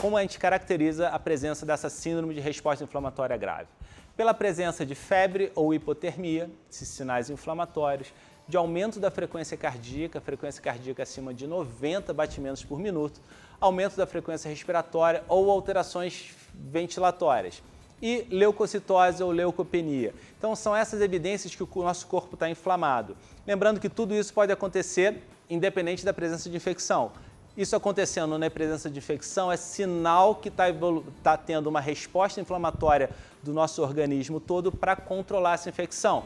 como a gente caracteriza a presença dessa síndrome de resposta inflamatória grave? Pela presença de febre ou hipotermia, esses sinais inflamatórios, de aumento da frequência cardíaca, frequência cardíaca acima de 90 batimentos por minuto, aumento da frequência respiratória ou alterações ventilatórias e leucocitose ou leucopenia. Então, são essas evidências que o nosso corpo está inflamado. Lembrando que tudo isso pode acontecer independente da presença de infecção. Isso acontecendo na presença de infecção é sinal que está tá tendo uma resposta inflamatória do nosso organismo todo para controlar essa infecção.